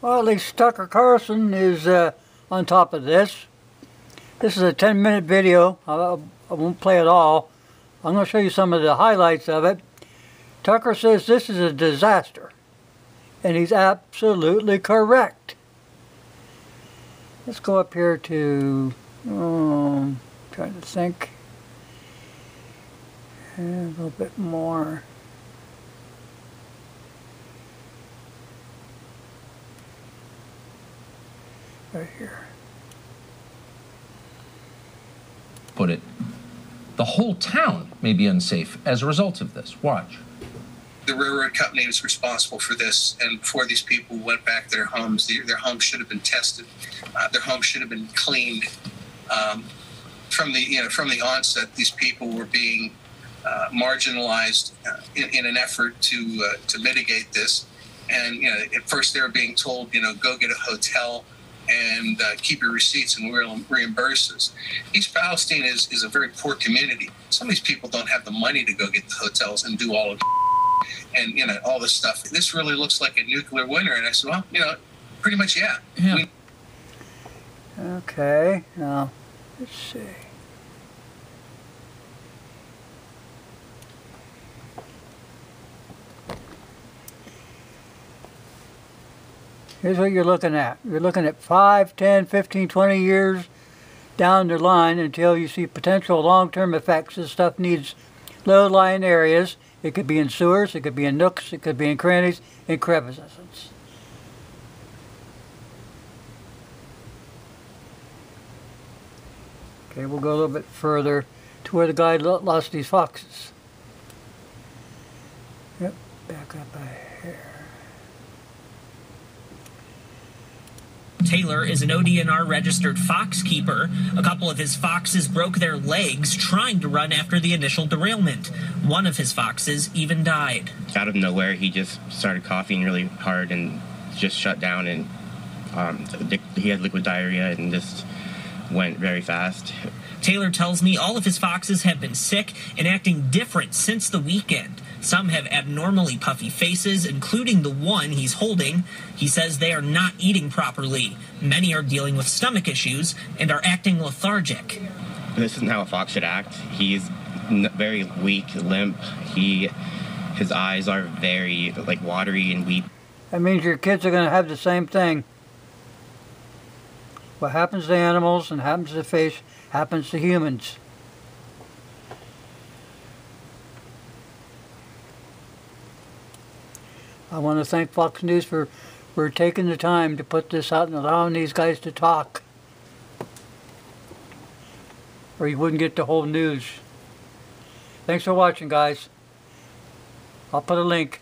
Well, at least Tucker Carlson is uh, on top of this. This is a 10 minute video. I, I won't play it all. I'm going to show you some of the highlights of it. Tucker says this is a disaster. And he's absolutely correct. Let's go up here to, um, trying to think, a little bit more. Right here. Put it. The whole town may be unsafe as a result of this. Watch. the railroad company was responsible for this, and before these people went back to their homes, their, their homes should have been tested. Uh, their homes should have been cleaned. Um, from the you know from the onset, these people were being uh, marginalized uh, in, in an effort to uh, to mitigate this. And you know, at first they were being told, you know, go get a hotel and uh, keep your receipts and we'll reimburse us. East Palestine is, is a very poor community. Some of these people don't have the money to go get the hotels and do all of and you know all this stuff. This really looks like a nuclear winter. And I said, well, you know, pretty much yeah. Yeah. We, Okay, now, let's see. Here's what you're looking at. You're looking at 5, 10, 15, 20 years down the line until you see potential long-term effects. This stuff needs low-lying areas. It could be in sewers, it could be in nooks, it could be in crannies, in crevices. Okay, we'll go a little bit further to where the guy lost these foxes. Yep, back up a hair. Taylor is an ODNR registered fox keeper. A couple of his foxes broke their legs trying to run after the initial derailment. One of his foxes even died. out of nowhere, he just started coughing really hard and just shut down. And um, he had liquid diarrhea and just went very fast. Taylor tells me all of his foxes have been sick and acting different since the weekend. Some have abnormally puffy faces, including the one he's holding. He says they are not eating properly. Many are dealing with stomach issues and are acting lethargic. This isn't how a fox should act. He's very weak, limp. He, his eyes are very like watery and weak. That means your kids are going to have the same thing. What happens to animals and happens to fish happens to humans. I want to thank Fox News for, for taking the time to put this out and allowing these guys to talk. Or you wouldn't get the whole news. Thanks for watching, guys. I'll put a link.